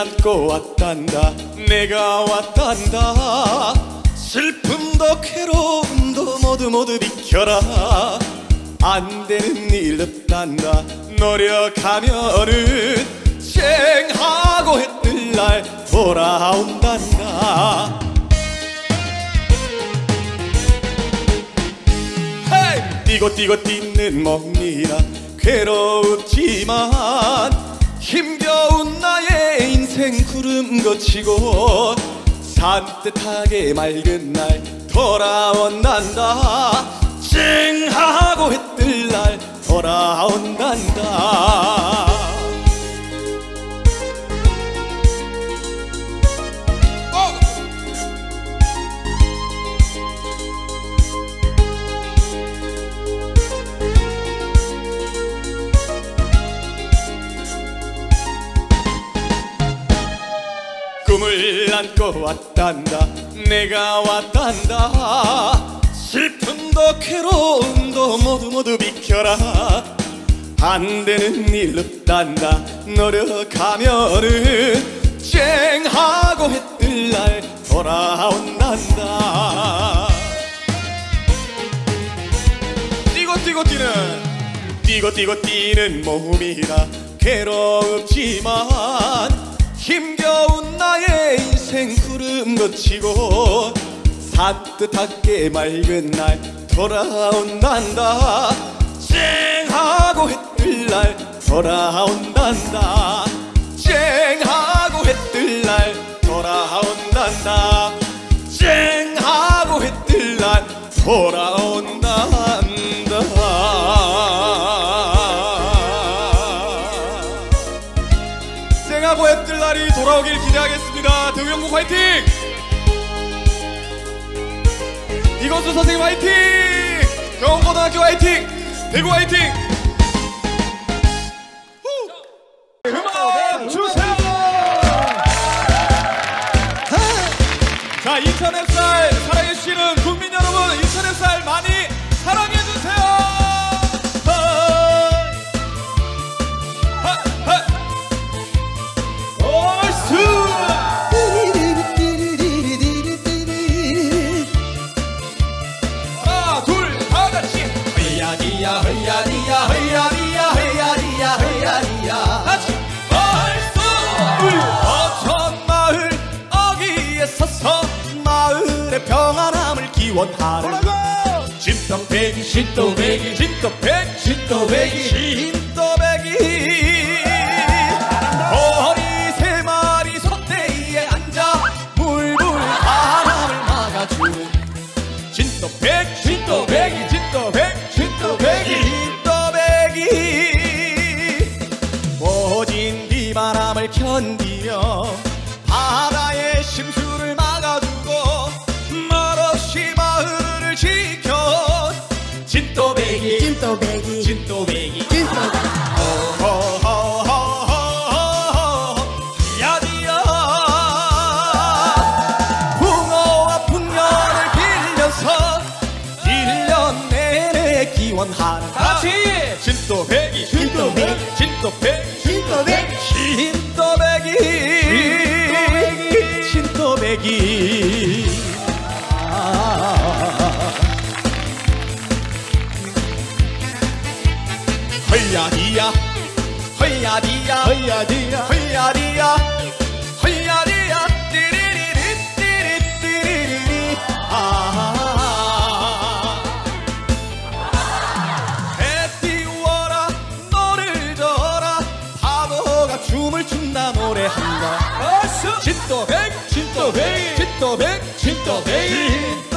안고 왔단다. 내가 왔단다. 슬픔도 괴로움도 모두 모두 비켜라. 안 되는 일 없단다. 노력하면은 쨍하고 해뜰 날 돌아온단다. 헤이! 뛰고 뛰고 뛰는 몸이라 괴롭지만 힘겨운 나의 구름 거치고 산뜻하게 맑은 날 돌아온단다. 찡하고 해 뜰 날 돌아온단다 안고 왔단다. 내가 왔단다. 슬픔도 괴로움도 모두 모두 비켜라. 안 되는 일 없단다. 노력하면은 쨍하고 해뜰 날 돌아온단다. 뛰고 뛰고 뛰는 뛰고 뛰고 뛰는 몸이라 괴롭지만 힘겨운 나의 인생 구름 거치고 산뜻하게 맑은 날 돌아온단다. 쨍하고 해 뜰 날 돌아온단다. 쨍하고 해 뜰 날 돌아온단다. 쨍하고 해 뜰 날 돌아온 대우영국 화이팅! 이건수 선생님 화이팅! 경원고등학교 화이팅! 대구 화이팅! 후! 음악 주세요! 자, 인천 햇살 사랑해주시는 기원하는 진또배기 진또배기 진또배기 진또배기 진또배기 허리 세 마리 솥대에 앉아 물불 바람을 막아주는 진또배기 진또배기 진또배기 진또배기 진또배기 모진 비바람을 견디며 허야디야 허야디야 허야디야 허야디야 허야디야 띠리리리 띠리리리리 아해 띄워라 너를 져라 바보가 춤을 춘다 노래한다 진또백 진또백 진또백 진또백 진또백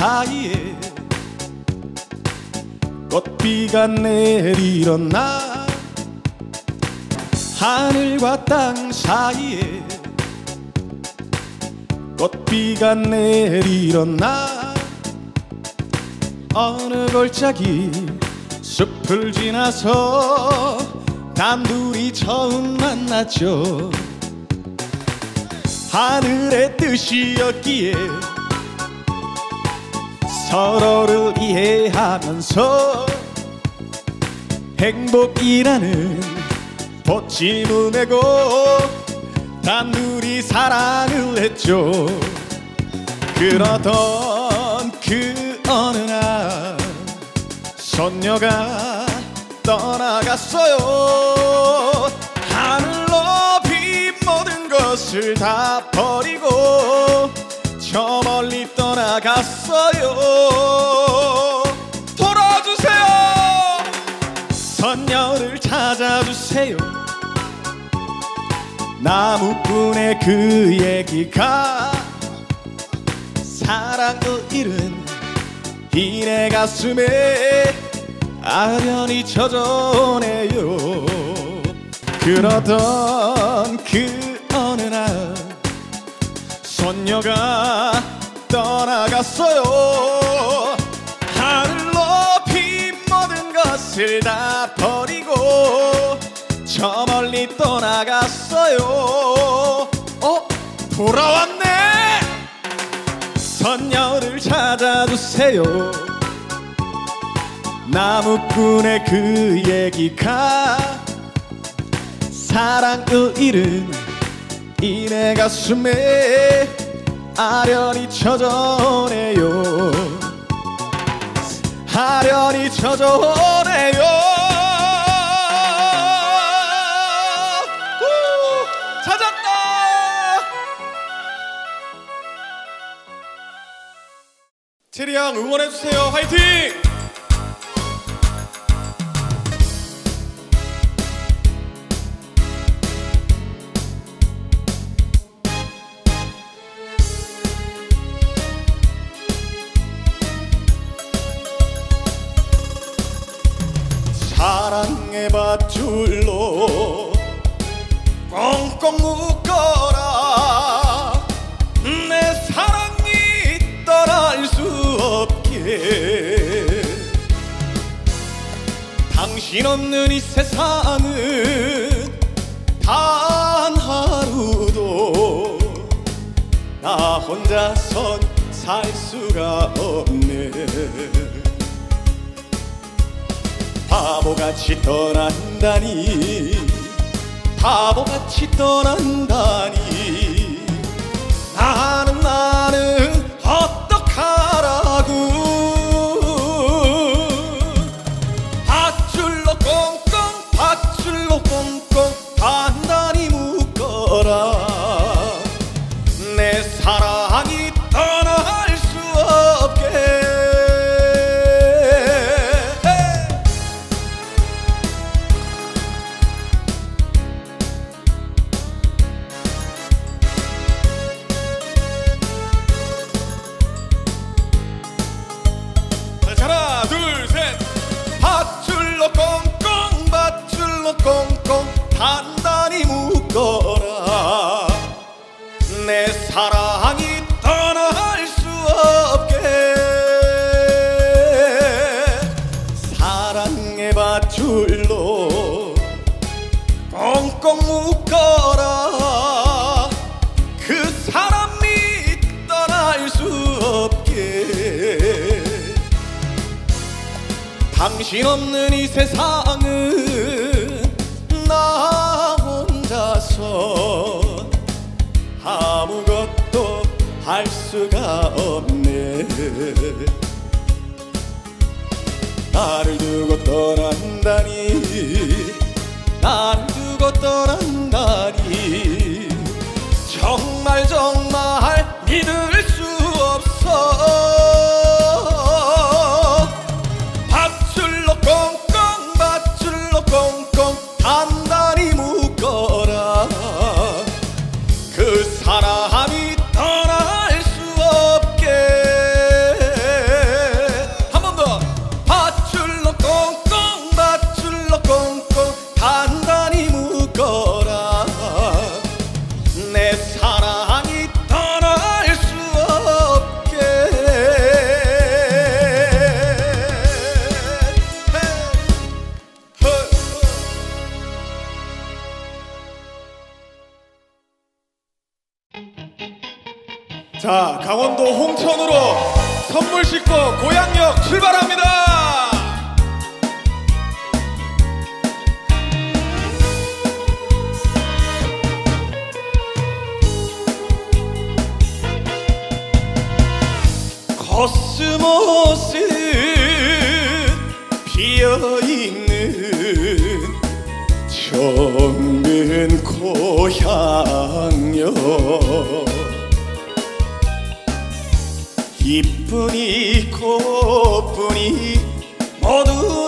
사이에 꽃비가 내리던 날 하늘과 땅 사이에 꽃비가 내리던 날 어느 골짜기 숲을 지나서 단둘이 처음 만났죠. 하늘의 뜻이었기에 서로를 이해하면서 행복이라는 보침을 메고 단둘이 사랑을 했죠. 그러던 그 어느 날 소녀가 떠나갔어요. 하늘 높이 모든 것을 다 버리고 저 나갔어요. 돌아주세요. 선녀를 찾아주세요. 나무꾼의 그 얘기가 사랑을 잃은 이내 가슴에 아련히 젖어내요. 그러던 그 어느 날 소녀가 떠나갔어요. 하늘 높이 모든 것을 다 버리고 저 멀리 떠나갔어요. 어? 돌아왔네. 선녀를 찾아주세요. 나무꾼의 그 얘기가 사랑을 잃은 이내 가슴에 아련히 젖어내요. 아련히 젖어내요. 우! 찾았다! 체리 양 응원해주세요. 화이팅 이 세상은 단 하루도 나 혼자선 살 수가 없네. 바보같이 떠난다니 바보같이 떠난다니 나는 나는 어떡하라고 자, 강원도 홍천으로 선물 싣고 고향역 출발합니다. 코스모스 피어있는 정든 고향역 이쁜이 꽃분이 모두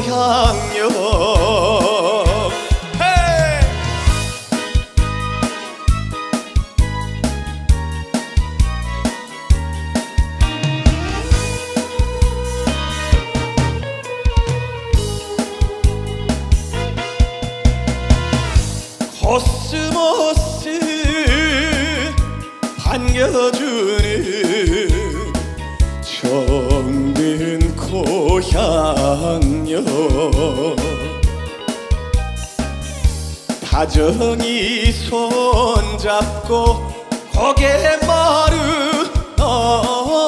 고 다정히 손잡고 고개 마루 넘어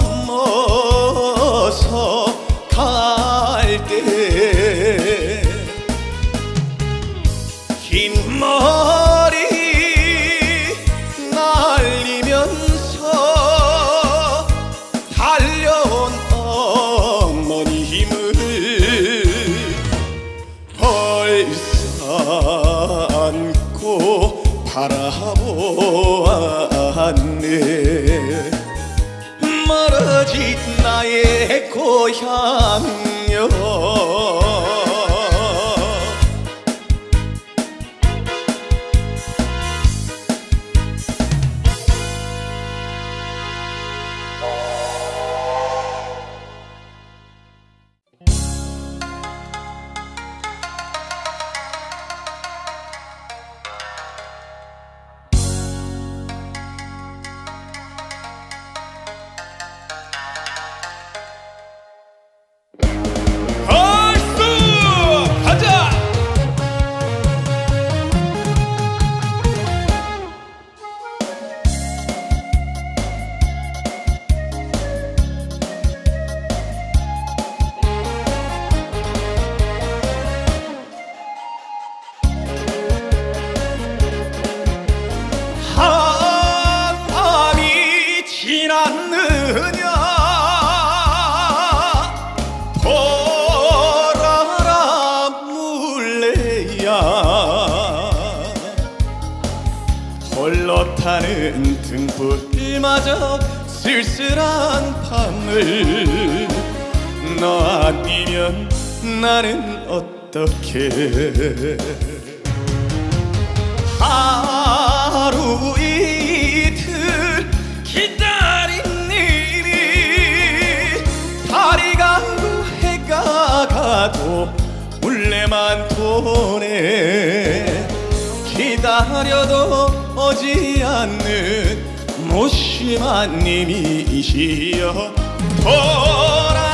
홀로 타는 등불마저 쓸쓸한 밤을 너 아니면 나는 어떻게 하루 이틀 기다린 일이 달이 가고 해가 가도 물레만 도네 기다려도 오지 않는 무심한 님이시여. 돌아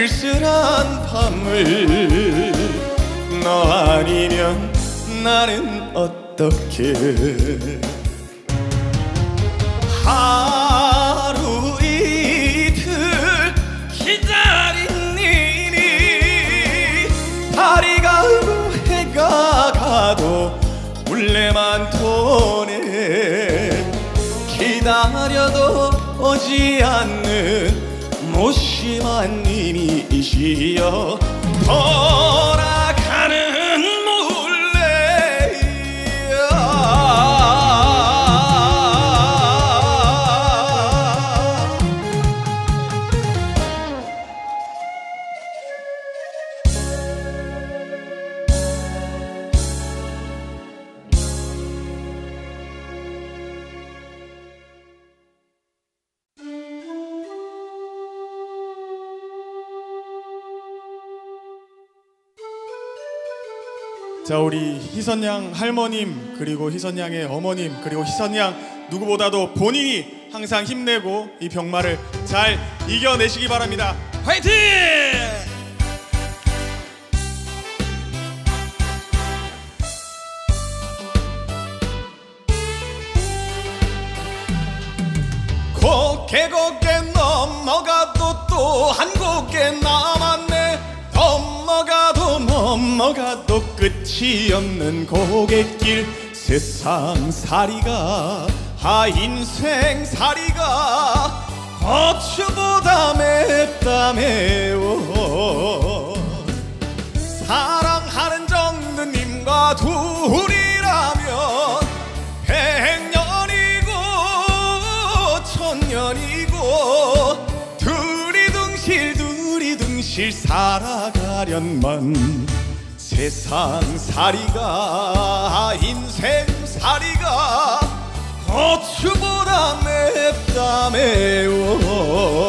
쓸쓸한 밤을 너 아니면 나는 어떻게? 하루 이틀 기다린 일이 가고 해가 가도 물레만 도네. 기다려도 오지 않는 무심한 님이시여. 돌아 자 우리 희선양 할머님 그리고 희선양의 어머님 그리고 희선양 누구보다도 본인이 항상 힘내고 이 병마를 잘 이겨내시기 바랍니다. 화이팅! 곱게 곱게 넘어가도 또한 남았네 넘어가도 넘어가도 끝이 없는 고갯길. 세상살이가 아 인생살이가 고추보다 맵다 매워 사랑하는 정드님과 둘이라면 백년이고 천년이고 두리둥실 두리둥실 살아가련만 세상살이가 인생살이가 고추보다 맵다 매워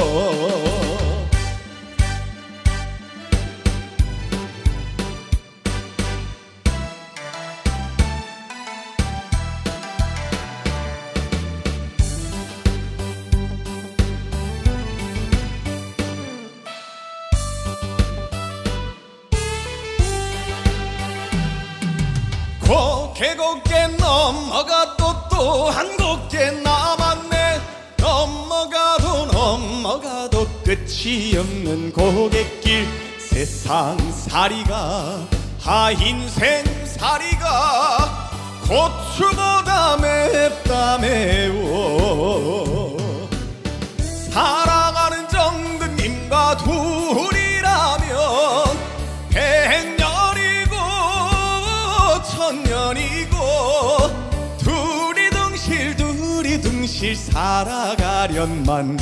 세상살이가 아 인생살이가 고추보다 맵다 매워. 사랑하는 정드님과 둘이라면 백년이고 천년이고 두리둥실 두리둥실 살아가련만.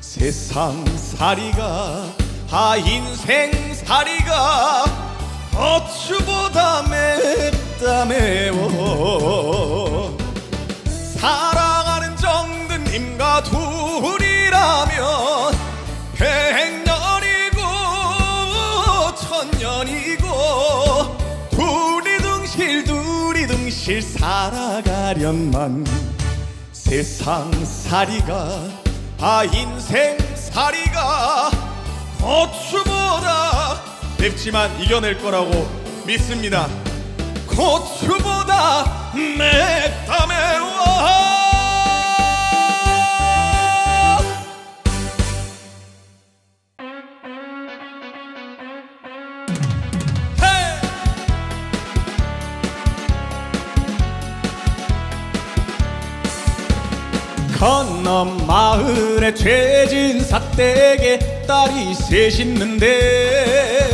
세상살이가 아 인생 살이가 고추보다 맵다 매워. 사랑하는 정드님과 둘이라면 백년이고 천년이고 두리둥실 두리둥실 살아가련만 세상살이가 아 인생살이가 고추보다 맵지만 이겨낼 거라고 믿습니다 고추보다 맵다 매워! 건넌 마을에 죄진 삭댁에 딸이 셋 있는데 그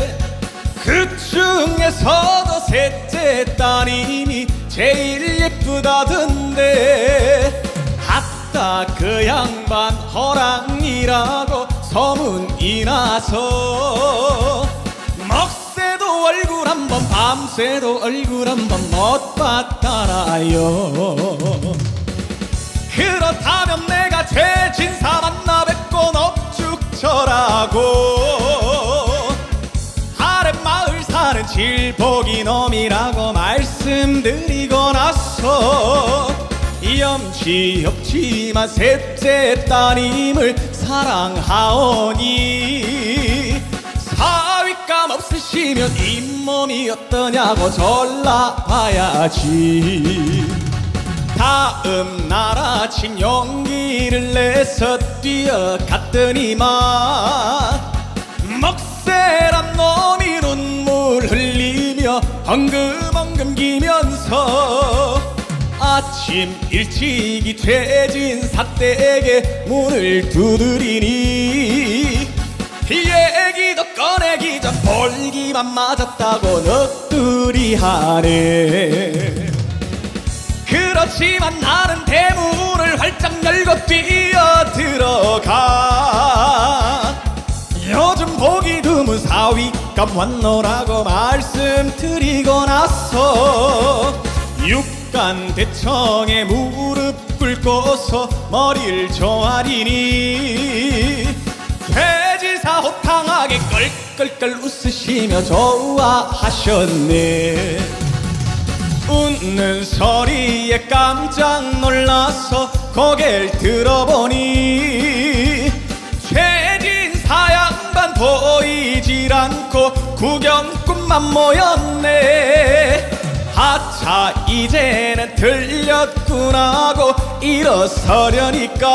중에서도 셋째 따님이 제일 예쁘다던데. 아따 그 양반 허랑이라고 소문이 나서. 먹새도 얼굴 한번 밤새도 얼굴 한번 못 봤잖아요. 그렇다면 내가 죄진사 만나 뵙고 아랫마을 사는 질복이 놈이라고 말씀드리고 나서 염치 없지만 셋째 따님을 사랑하오니 사람 없으시면 잇몸이 어떠냐고 전라봐야지. 다음 날 아침 용기를 내서 뛰어갔더니만 흘리며 엉금 엉금 기면서 아침 일찍이 퇴진 사댁에 문을 두드리니 얘기도 꺼내기 전 볼기만 맞았다고 넋두리 하네. 그렇지만 나는 대문을 활짝 열고 뛰어 들어가. 요즘 보기 드문 사위 감 왔노라고 말씀드리고 나서 육간 대청에 무릎 꿇고서 머리를 조아리니 돼지사 호탕하게 껄껄껄 웃으시며 좋아하셨네. 웃는 소리에 깜짝 놀라서 고개를 들어보니 최진 사양반 보이 질 않고 구경꾼만 모였네. 하차 이제는 들렸구나고 일어서려니까.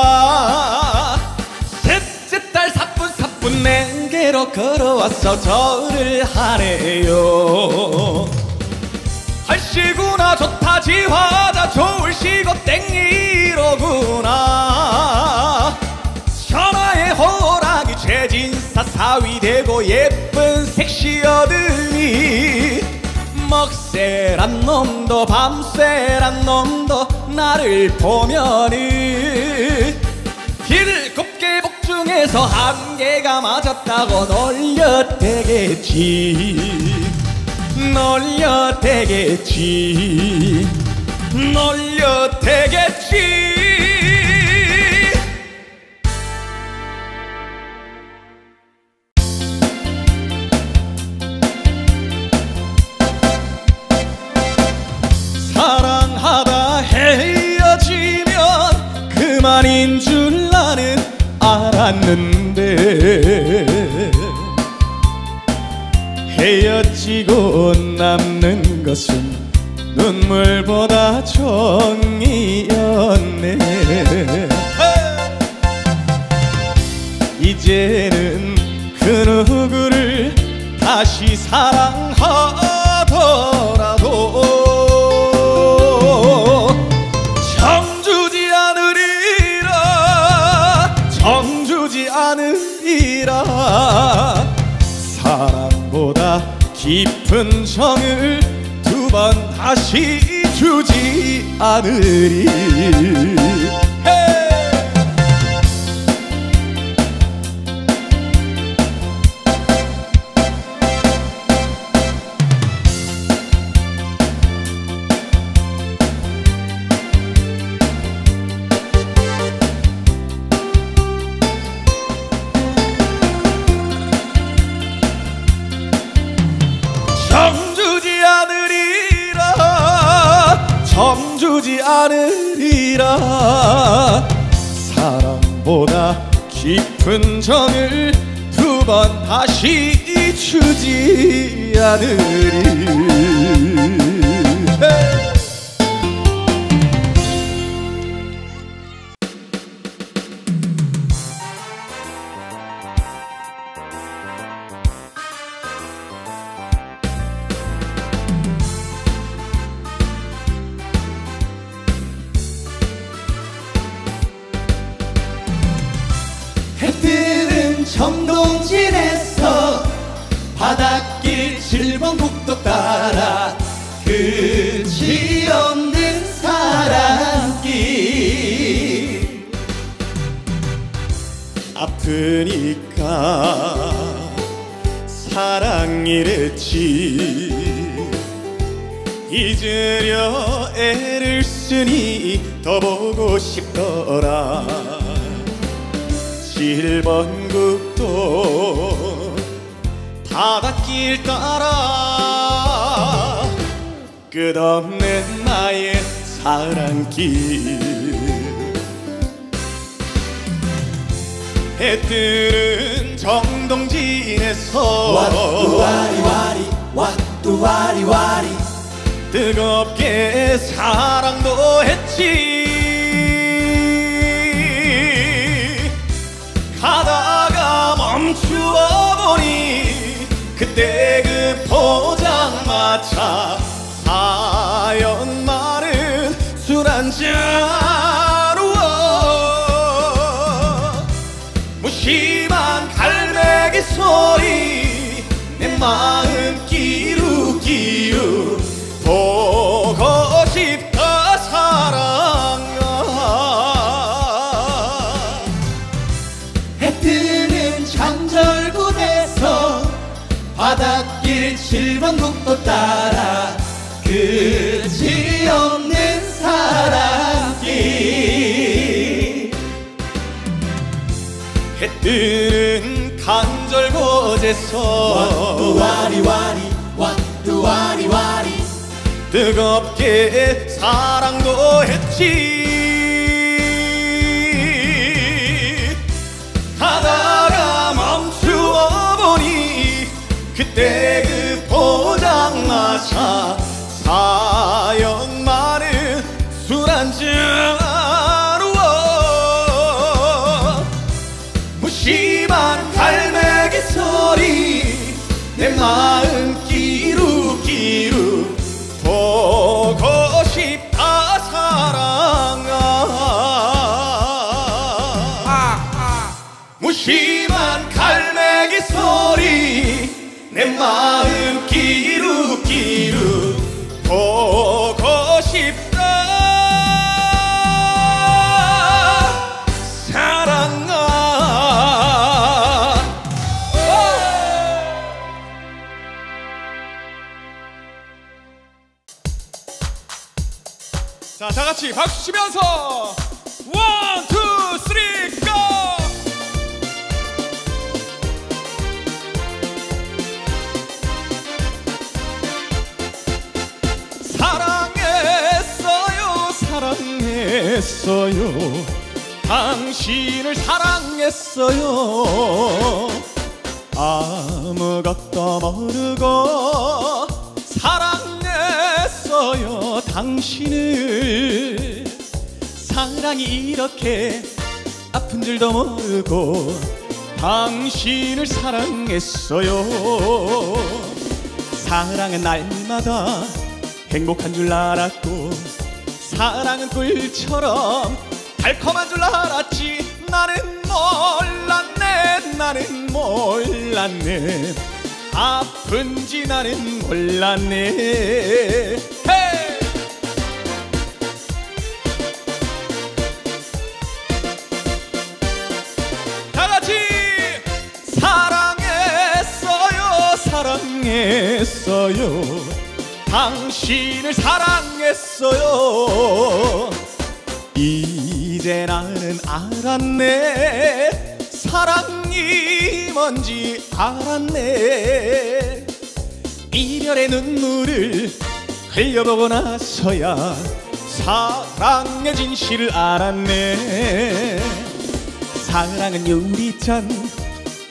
셋째 딸 사뿐사뿐 맹개로 걸어와서 절을 하네요. 할시구나 좋다 지화자 좋을 시고 땡이로구나. 천하의 호랑 이 최진사 사위 되고 예쁜 섹시어들이. 먹새란 놈도 밤새란 놈도 나를 보면은 일곱 개 복중에서 한 개가 맞았다고 놀려대겠지. 놀려대겠지. 놀려대겠지 그만인 줄 나는 알았는데. 헤어지고 남는 것은 눈물보다 정이었네. 이제는 그 누구를 다시 사랑하 깊은 정을 두 번 다시 주지 않으리 깊은 정을 두 번 다시 주지 않으리 아프니까 사랑 이랬지 잊으려 애를 쓰니 더 보고 싶더라. 7번 국도 바닷길 따라 끝없는 나의 사랑길 해뜰은 정동진에서 와리 와리 와뚜 와리 와리. 뜨겁게 사랑도 했지. 가다가 멈추어 보니 그때 그 포장마차 사연 많은 술 한잔 마음 기루기루 보고 싶다 사랑아. 해 뜨는 장절군에서 바닷길 7번 국도 따라 끝이 없는 사랑길. 해 뜨는 간 절곳에서. 와리 와리 와뚜 와리 와리. 뜨겁게 사랑도 했지 사랑했어요. 당신을 사랑했어요. 아무것도 모르고 사랑했어요 당신을 사랑이 이렇게 아픈 줄도 모르고 당신을 사랑했어요 사랑은 날마다 행복한 줄 알았고 사랑은 꿀처럼 달콤한 줄 알았지. 나는 몰랐네 나는 몰랐네. 아픈지 나는 몰랐네. 헤이! 다 같이 사랑했어요 사랑했어요 당신을 사랑했어요. 이제 나는 알았네. 사랑이 뭔지 알았네. 이별의 눈물을 흘려보고 나서야 사랑의 진실을 알았네. 사랑은 유리잔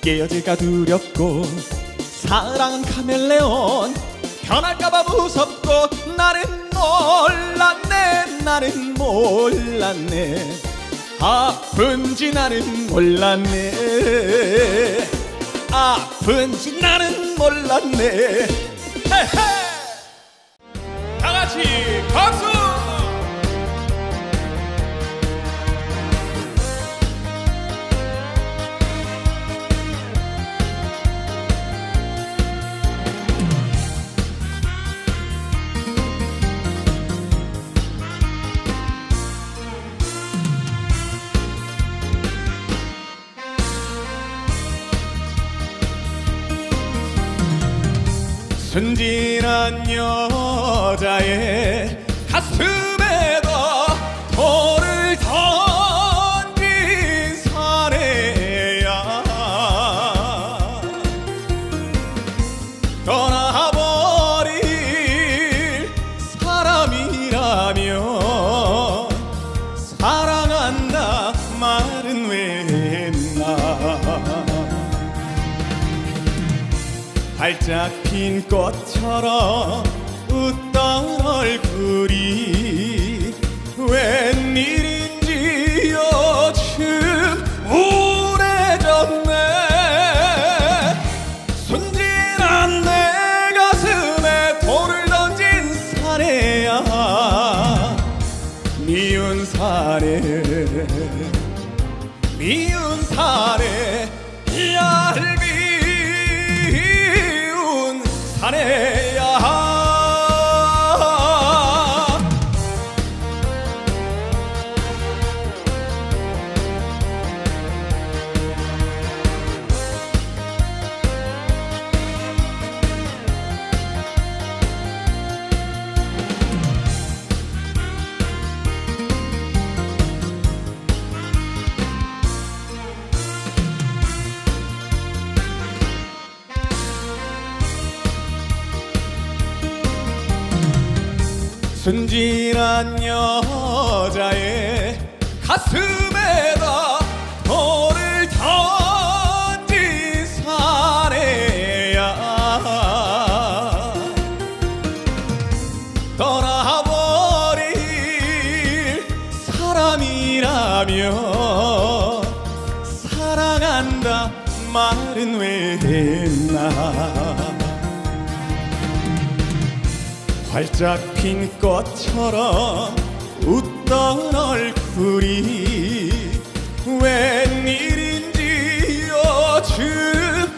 깨어질까 두렵고 사랑은 카멜레온 변할까봐 무섭고 나는 몰랐네 나는 몰랐네. 아픈지 나는 몰랐네. 아픈지 나는 몰랐네. 헤헤! 다 같이 박수 순진한 여자의 활짝 핀 꽃처럼 웃던 얼굴이 웬일인 활짝 핀 꽃처럼 웃던 얼굴이 웬일인지 요즘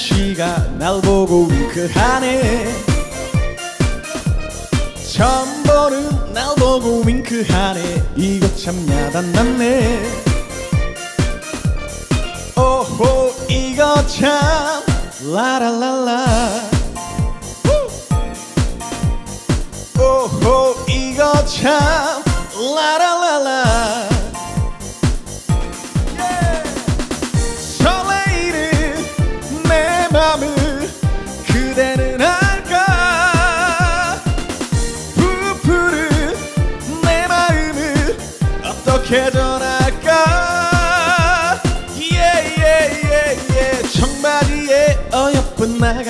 아가씨가 날 보고 윙크하네. 처음 보는 날 보고 윙크하네. 이거 참 야단났네. 오호 이거 참. 라라라라. 후! 오호 이거 참. 라라라라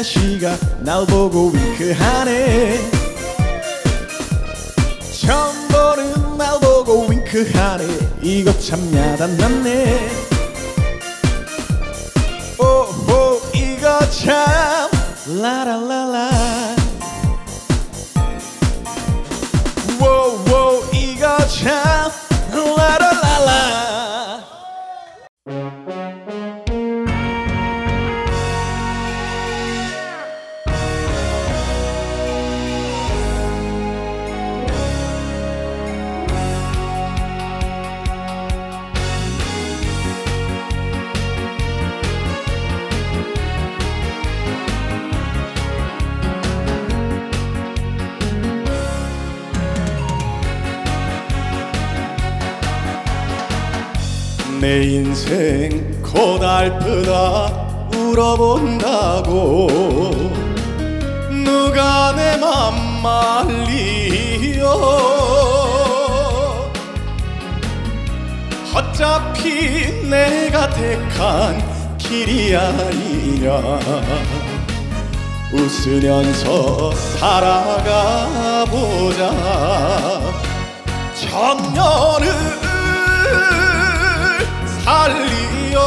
아가씨가 날 보고 윙크하네. 처음 보는 날 보고 윙크하네. 이거 참 야단났네. 오호 이거 참 라라라라 아니냐 웃으면서 살아가 보자. 천년은 살리어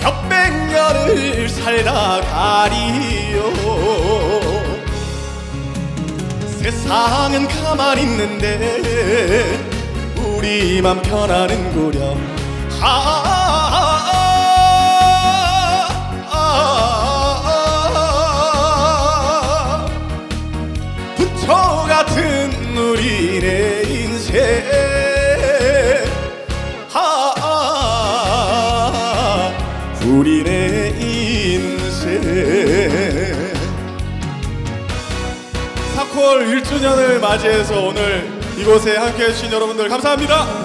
몇백 년을 살다 가리요. 세상은 가만히 있는데 우리만 편하는구려. 아, 인생 아, 우리의 인생 사콜 1주년을 맞이해서 오늘 이곳에 함께 해 주신 여러분들 감사합니다.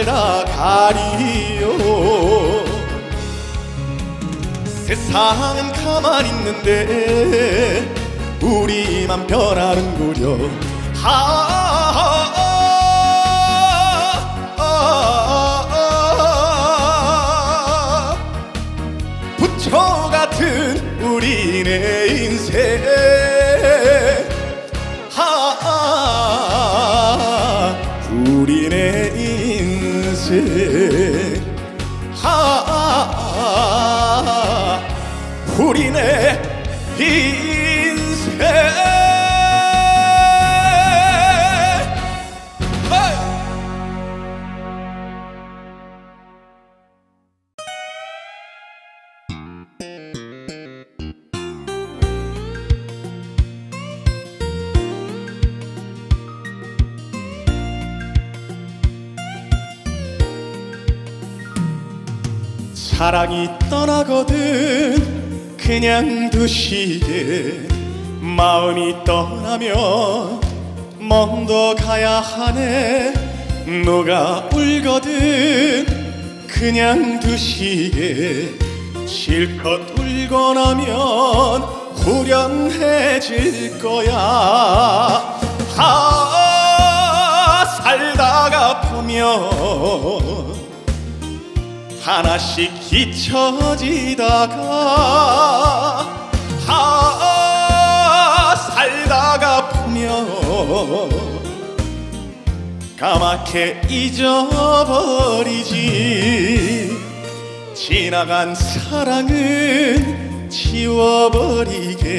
살다 가리요. 세상은 가만히 있는데 우리만 변하는구려. 부처 같은 우리네 인생 사랑이 떠나거든 그냥 두시게 마음이 떠나면 먼저 가야 하네. 누가 울거든 그냥 두시게 실컷 울고 나면 후련해질 거야. 아 살다가 보면 하나씩 잊혀지다가 아 살다가 보면 까맣게 잊어버리지. 지나간 사랑은 지워버리게.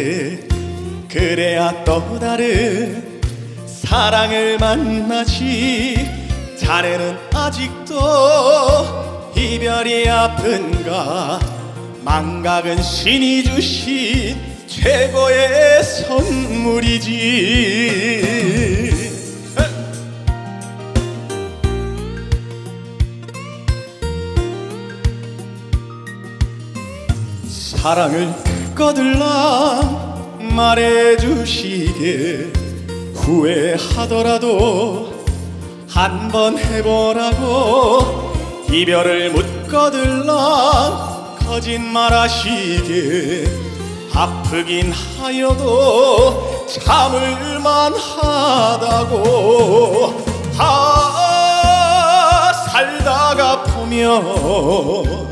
그래야 또 다른 사랑을 만나지. 자네는 아직도 이별이 아픈가? 망각은 신이 주신 최고의 선물이지. 사랑을 거들라 말해주시게 후회하더라도 한 번 해보라고 이별을 묻거들라 거짓말하시게 아프긴 하여도 참을만 하다고. 아 살다가 보면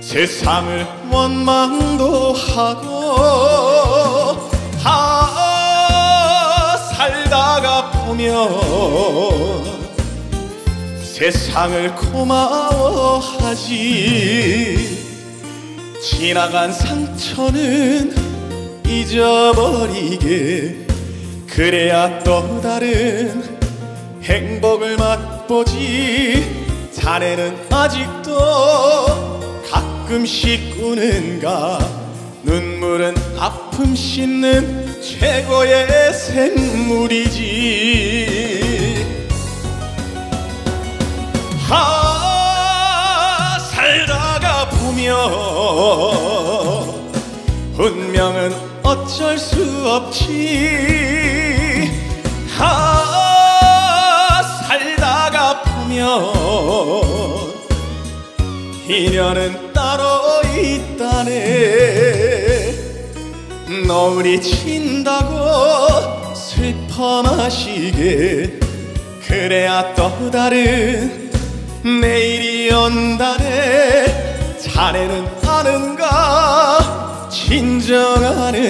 세상을 원망도 하고 아 살다가 보면 세상을 고마워하지. 지나간 상처는 잊어버리게. 그래야 또 다른 행복을 맛보지. 자네는 아직도 가끔씩 우는가? 눈물은 아픔 씻는 최고의 생물이지 아 살다가 보면 운명은 어쩔 수 없지. 아 살다가 보면 인연은 따로 있다네. 너울이 친다고 슬퍼 마시게. 그래야 또 다른 내일이 온다네 자네는 아는가? 진정하는가?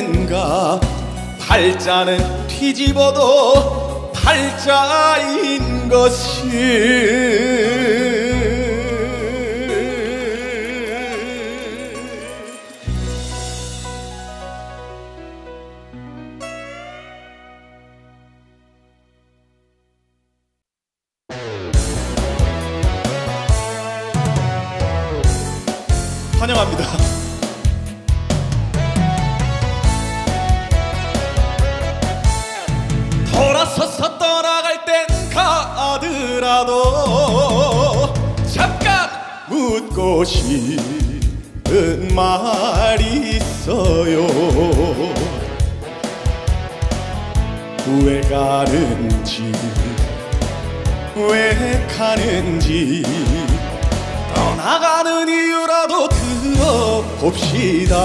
팔자는 뒤집어도 팔자인 것을 가는지 왜 가는지. 떠나가는 이유라도 들어봅시다.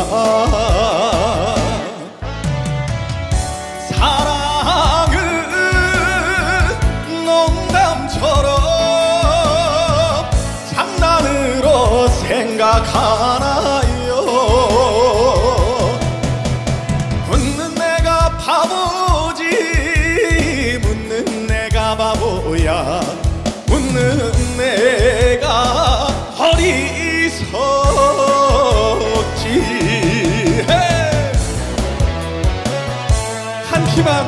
사랑은 농담처럼 장난으로 생각하나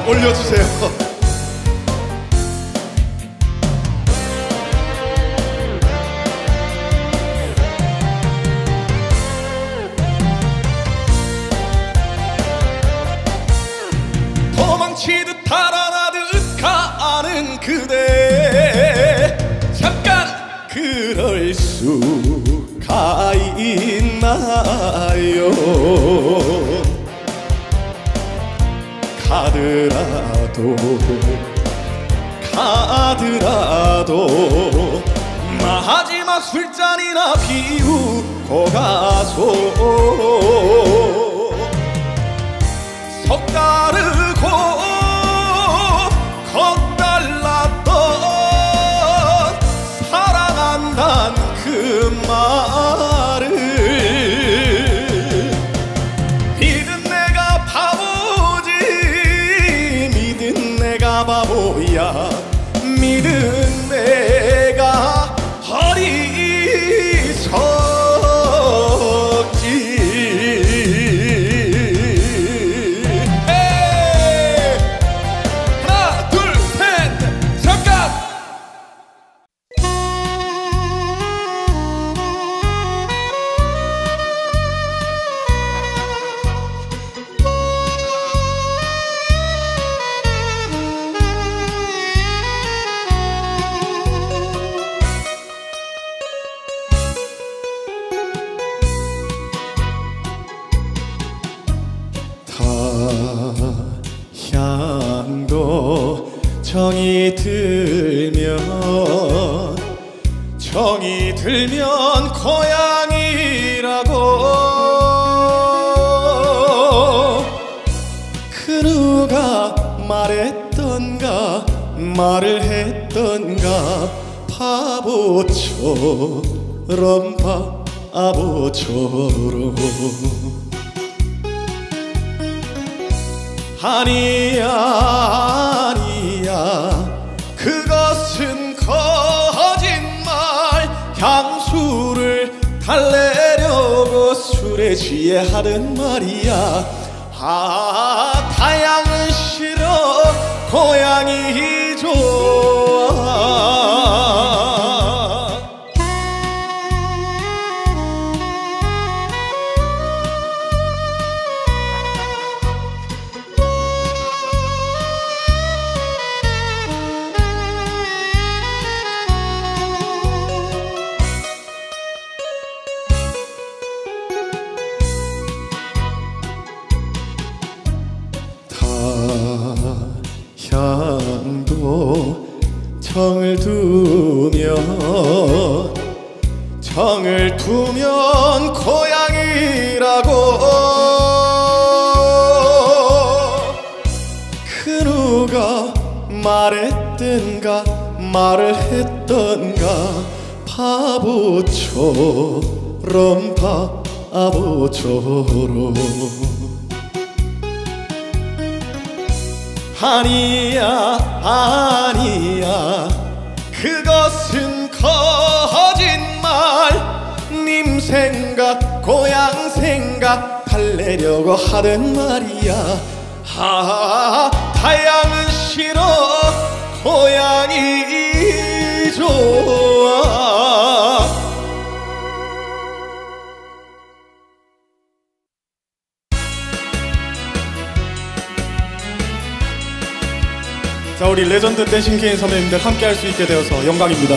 올려주세요. 도망치듯 달아나듯 가는 그대 잠깐 그럴 수가 있나요 가더라도 가더라도. 마지막 술잔이나 비우고 가소. 석 다르고 겁 바보처럼 바보처럼 아니야 아니야. 그것은 거짓말. 향수를 달래려고 술에 취해 하는 말이야. 아 타양은 싫어. 고향이 말했던가 말을 했던가. 바보처럼 바보처럼. 아니야 아니야. 그것은 거짓말. 님 생각 고향 생각 달래려고 하던 말이야. 아 타양은 싫어 고향이 좋아 자 우리 레전드 댄싱 케인 선배님들 함께 할 수 있게 되어서 영광입니다.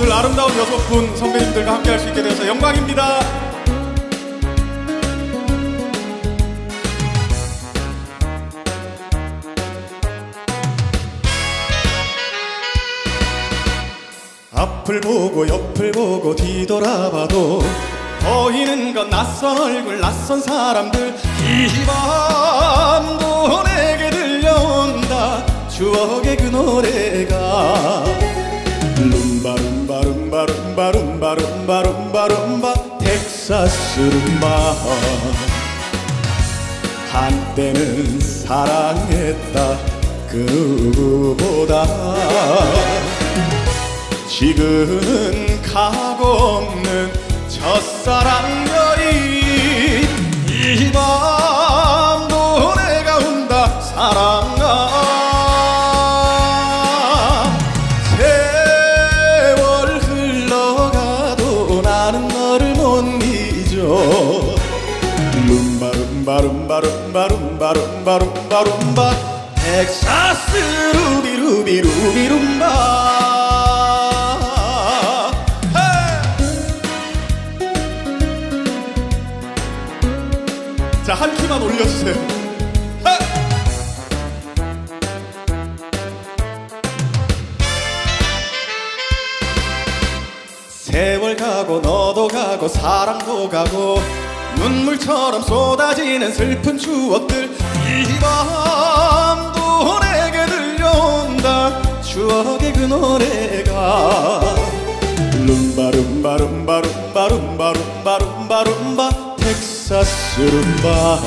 오늘 아름다운 여섯 분 선배님들과 함께 할 수 있게 되어서 영광입니다. 앞을 보고 옆을 보고 뒤돌아봐도 보이는 건 낯선 얼굴 낯선 사람들 이 밤도 내게 들려온다 추억의 그 노래가 룸바 룸바 룸바 룸바 룸바 텍사스 룸바. 한 한때는 사랑했다 그 누구보다. 지금은 가고 없는 첫사랑 여인 이밤 텍사스 루비 루비 루비 룸바 자, 한 키만 올려주세요. 하! 세월 가고 너도 가고 사랑도 가고 눈물처럼 쏟아지는 슬픈 추억들 이밤 추억의 그 노래가 룸바 룸바 룸바 룸바 룸바 룸바 룸바 룸바 텍사스 룸바.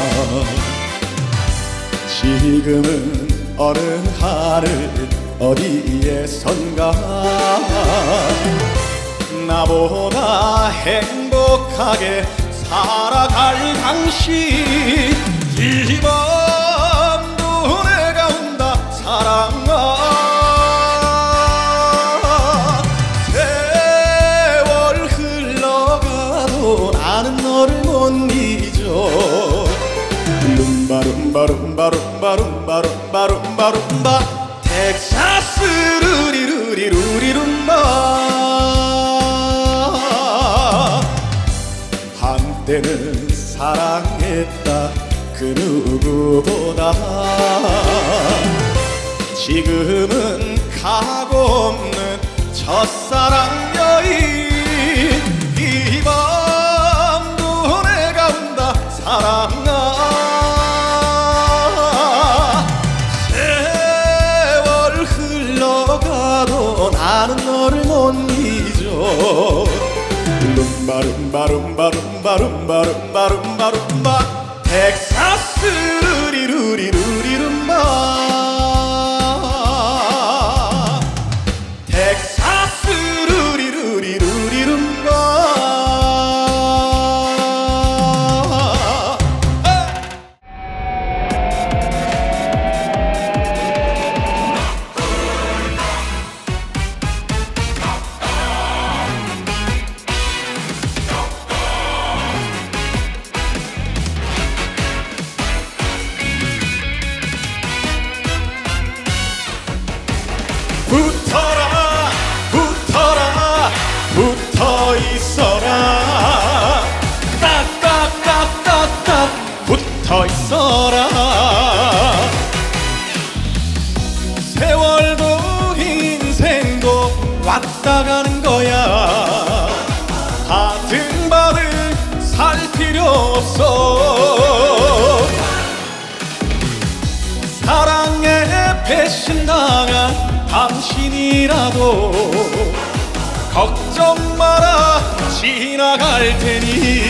지금은 어느 하늘 어디에선가? 나보다 행복하게 살아갈 당신 이밤 룸바 룸바 룸바 룸바 룸바 룸바. 텍사스 루리 루리 루리 룸바. 한때는 사랑했다. 그 누구보다. 지금은 가고 없는 첫사랑 여인 Rumba, rumba, rumba, rumba, rumba, rumba, rumba, rumba. Texas. 걱정 마라 지나갈 테니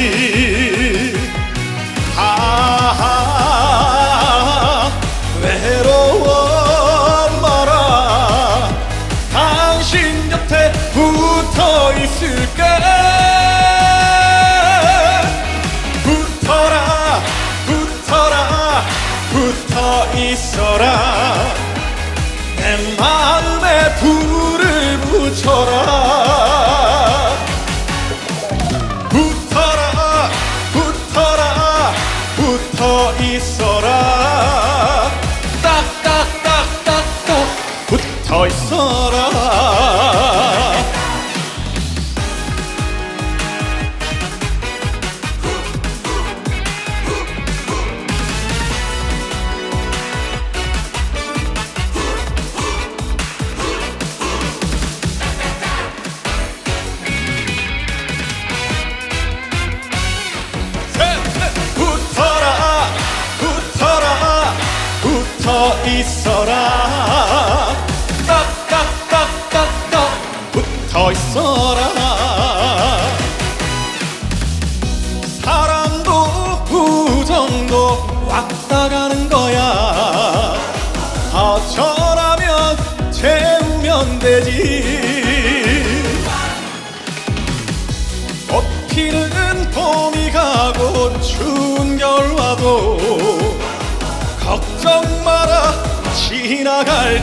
있어라 걱정 마라 지나갈 테니